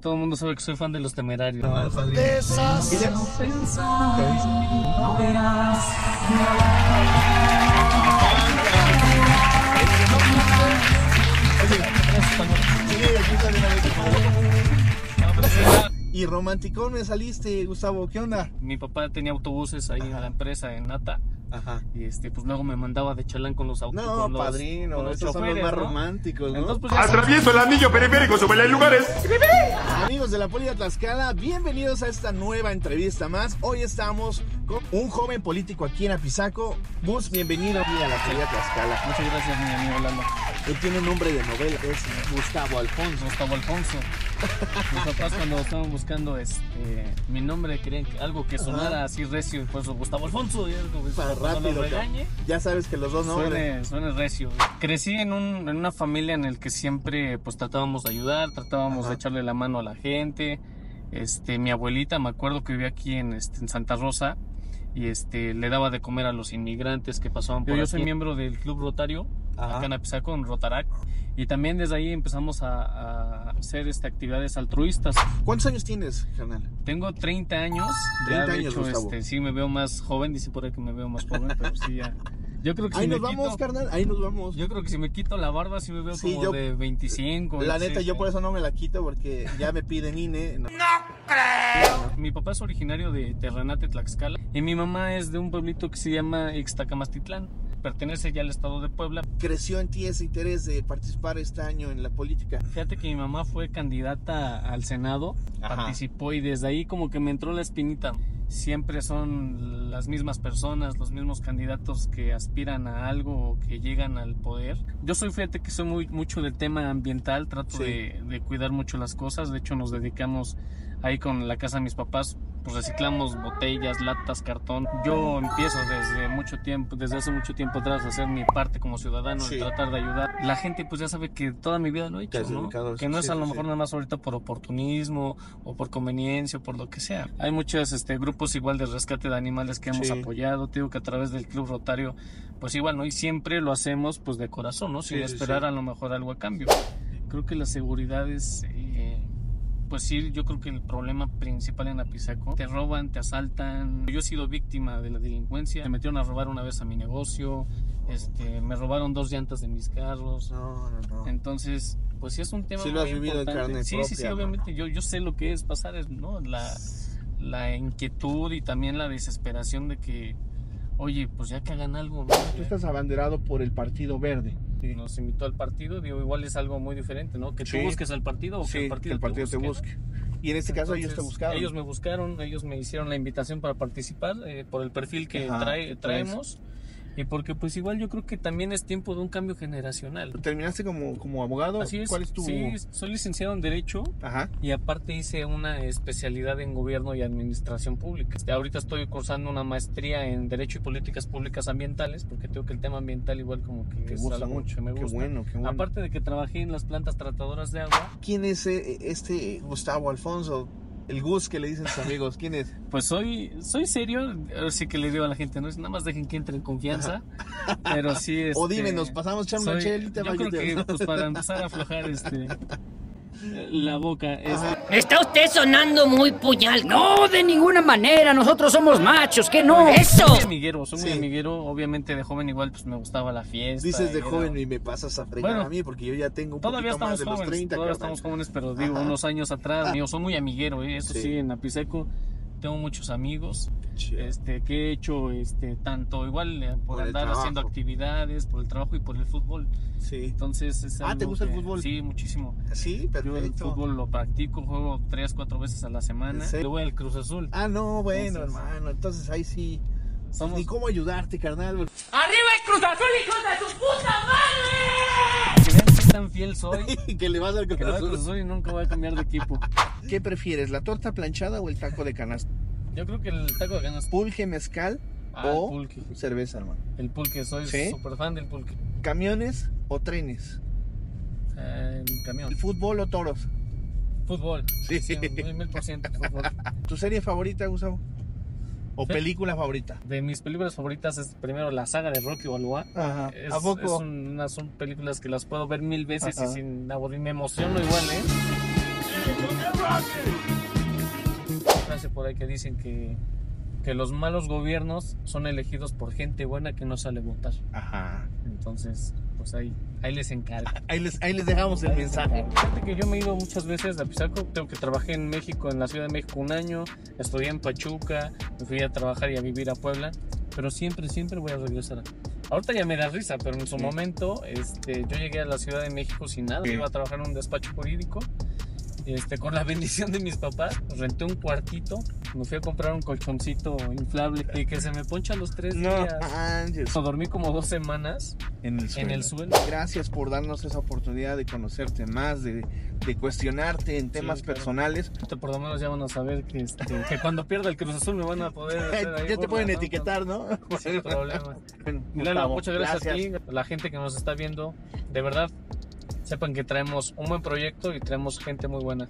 Todo el mundo sabe que soy fan de los temerarios. De esas. Y romanticón me saliste, Gustavo, ¿qué onda? Mi papá tenía autobuses ahí en la empresa, en Nata. Ajá. Y este, pues luego me mandaba de chalán con los autos. No, con los- padrino, con los estos son los choferes, más ¿no? románticos, ¿no? Entonces, pues, Atravieso el anillo periférico sobre los lugares. Amigos de la Poli de Tlaxcala, bienvenidos a esta nueva entrevista más. Hoy estamos con un joven político aquí en Apizaco. Gus, bienvenido aquí a la Poli de Tlaxcala. Muchas gracias, mi amigo Lalo. Él tiene un nombre de novela, es Gustavo Alfonso. Gustavo Alfonso. Mis papás cuando estaban buscando este, mi nombre querían que- algo que sonara así recio, eso Gustavo Alfonso. Y algo, pues, Para rápido. regañe, Ya sabes que los dos nombres. suene, suene recio. Crecí en, un, en una familia en el que siempre pues tratábamos de ayudar, tratábamos Ajá. de echarle la mano a la gente. Este, mi abuelita, me acuerdo que vivía aquí en, este, en Santa Rosa y este, le daba de comer a los inmigrantes que pasaban por Yo, yo soy miembro del Club Rotario, Ajá. acá en Apizaco, en Rotarac. Y también desde ahí empezamos a, a hacer este, actividades altruistas. ¿Cuántos años tienes, carnal? Tengo 30 años. 30 ya, de años, hecho, este, sí me veo más joven. Dicen por ahí que me veo más joven, pero sí ya. Yo creo que Ahí si nos me vamos, quito, carnal, ahí nos vamos. Yo creo que si me quito la barba sí me veo Sí, como yo- de 25. La 26, neta, yo por eso no me la quito porque ya me piden INE. No. Mi papá es originario de Terranate, Tlaxcala. Y mi mamá es de un pueblito que se llama Ixtacamastitlán. Pertenece ya al estado de Puebla. Creció en ti ese interés de participar este año en la política. Fíjate que mi mamá fue candidata al Senado, Ajá. participó y desde ahí como que me entró la espinita. Siempre son las mismas personas, los mismos candidatos que aspiran a algo o que llegan al poder. Yo soy, fíjate que soy muy mucho del tema ambiental, trato Sí. de, de cuidar mucho las cosas. De hecho, nos dedicamos ahí con la casa de mis papás, pues reciclamos botellas, latas, cartón. Yo empiezo desde mucho tiempo, desde hace mucho tiempo atrás a hacer mi parte como ciudadano, Sí. tratar de ayudar. La gente pues ya sabe que toda mi vida lo he hecho, ¿no? Que no es a lo mejor nada más ahorita por oportunismo o por conveniencia o por lo que sea. Hay muchos este, grupos igual de rescate de animales que hemos apoyado. Te digo que a través del Club Rotario, pues igual, ¿no? Y siempre lo hacemos pues de corazón, ¿no? Sin esperar a lo mejor algo a cambio. Creo que la seguridad es... pues sí, yo creo que el problema principal en Apizaco, te roban, te asaltan. Yo he sido víctima de la delincuencia. Me metieron a robar una vez a mi negocio, este, me robaron dos llantas de mis carros. No, no, no. Entonces, pues sí es un tema Sí lo has muy vivido en importante. carne sí, sí, sí, obviamente. Yo, yo sé lo que es pasar, es, ¿no? La, la inquietud y también la desesperación de que, oye, pues ya que hagan algo, ¿no? Tú estás abanderado por el Partido Verde. Nos invitó al partido, digo, igual es algo muy diferente, ¿no? Que tú Sí. busques al partido o que el que partido, el partido te busque. Y en este caso ellos te buscaron. Ellos me buscaron, ellos me hicieron la invitación para participar eh, por el perfil que trae- que traemos. Y porque pues igual yo creo que también es tiempo de un cambio generacional. ¿Terminaste como, como abogado? Así es. ¿Cuál es tu...? Sí, soy licenciado en Derecho Ajá. y aparte hice una especialidad en Gobierno y Administración Pública. Este, ahorita estoy cursando una maestría en Derecho y Políticas Públicas Ambientales porque tengo que el tema ambiental igual como que es gusta mucho. me Qué gusta. bueno, qué bueno. Aparte de que trabajé en las plantas tratadoras de agua, ¿Quién es eh, este Gustavo Alfonso? El Gus que le dicen sus amigos. ¿Quién es? Pues soy, soy serio, ahora sí que le digo a la gente, no es nada más dejen que entre en confianza, pero sí O este, dime, nos pasamos echar una chelita. Yo creo que pues para empezar a aflojar este la boca es Está usted sonando muy puñal. No, de ninguna manera. Nosotros somos machos, que no. ¡Eso! soy amiguero, soy muy amiguero, obviamente de joven igual pues me gustaba la fiesta. Dices de era- joven y me pasas a fregar Bueno, a mí porque yo ya tengo un Todavía poquito más estamos de los jóvenes, 30, todavía carnal. estamos jóvenes, pero digo, Ajá. unos años atrás, yo soy muy amiguero, ¿eh? eso Sí. sí. en Apiseco tengo muchos amigos, Chido. este, que he hecho, este, tanto igual eh, por, Por el andar trabajo. haciendo actividades, por el trabajo y por el fútbol. Sí. Entonces es Ah, ¿te gusta el que- fútbol? Sí, muchísimo. Sí, Yo el perfecto. fútbol lo practico, juego tres, cuatro veces a la semana. Le voy al Cruz Azul. Ah, no, bueno, Entonces- hermano. Entonces ahí sí. Somos- Ni cómo ayudarte, carnal. ¡Arriba el Cruz Azul, hijos de su puta madre! Que vean qué tan fiel soy. que le vas al Que Cruz le voy al Cruz Azul. Azul y nunca voy a cambiar de equipo. ¿Qué prefieres, la torta planchada o el taco de canasta? Yo creo que el taco de ganas. ¿Pulque mezcal Ah, o pulque. cerveza, hermano? El pulque, soy ¿Sí? súper fan del pulque. ¿Camiones o trenes? Eh, el camión. ¿El fútbol o toros? Fútbol. Sí. Sí, mil, mil por ciento fútbol. ¿Tu serie favorita, Gustavo? ¿O Sí. película favorita? De mis películas favoritas es primero la saga de Rocky Balboa. Ajá. Es, ¿A poco? es son películas que las puedo ver mil veces Ajá. y sin aburrir. Me emociono igual, ¿eh? Frase por ahí que dicen que, que los malos gobiernos son elegidos por gente buena que no sale a votar. Ajá. Entonces, pues ahí, ahí les encargo. Ahí les, ahí les dejamos el mensaje. Fíjate que yo me he ido muchas veces a Pisaco, tengo que trabajé en México, en la Ciudad de México un año, estudié en Pachuca, me fui a trabajar y a vivir a Puebla, pero siempre, siempre voy a regresar. Ahorita ya me da risa, pero en su Sí. momento este, yo llegué a la Ciudad de México sin nada, Sí. iba a trabajar en un despacho jurídico. Este, con la bendición de mis papás, renté un cuartito, me fui a comprar un colchoncito inflable y que se me poncha los tres No días. manches. Dormí como dos semanas En el en el suelo. Gracias por darnos esa oportunidad de conocerte más, de, de cuestionarte en temas claro. personales. Por lo menos ya van a saber que, este, que cuando pierda el Cruz Azul me van a poder hacer ahí ya te pueden etiquetar, ¿no? Sin problema. Lalo, muchas gracias, a ti, a la gente que nos está viendo. De verdad, sepan que traemos un buen proyecto y traemos gente muy buena.